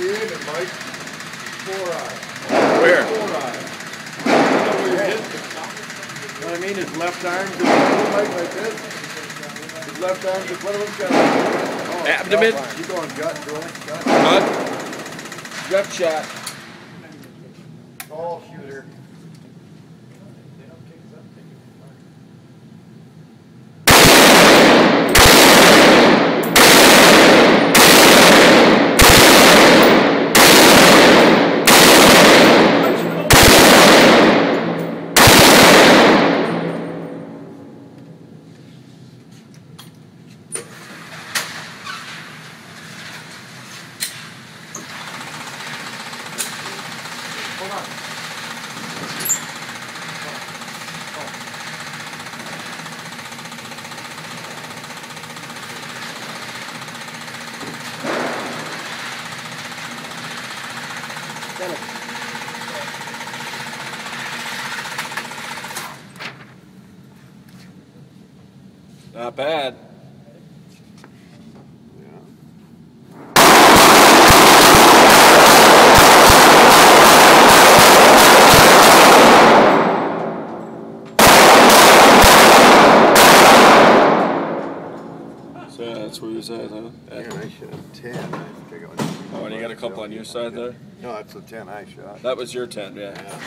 See and Mike, four eye. Where? Four eye. Where you hit? You know what I mean? His left arm, just like this. His left arm, just one of them's got. Oh, Abdomen? You going gut, Joel? Gut. Gut. Gut shot. Tall shooter. Hold on. Not bad. That's where he's at, huh? Man, I should have ten. I think Oh, and you got a couple on your side there? No, that's the ten I shot. That was your tent, yeah. Yeah.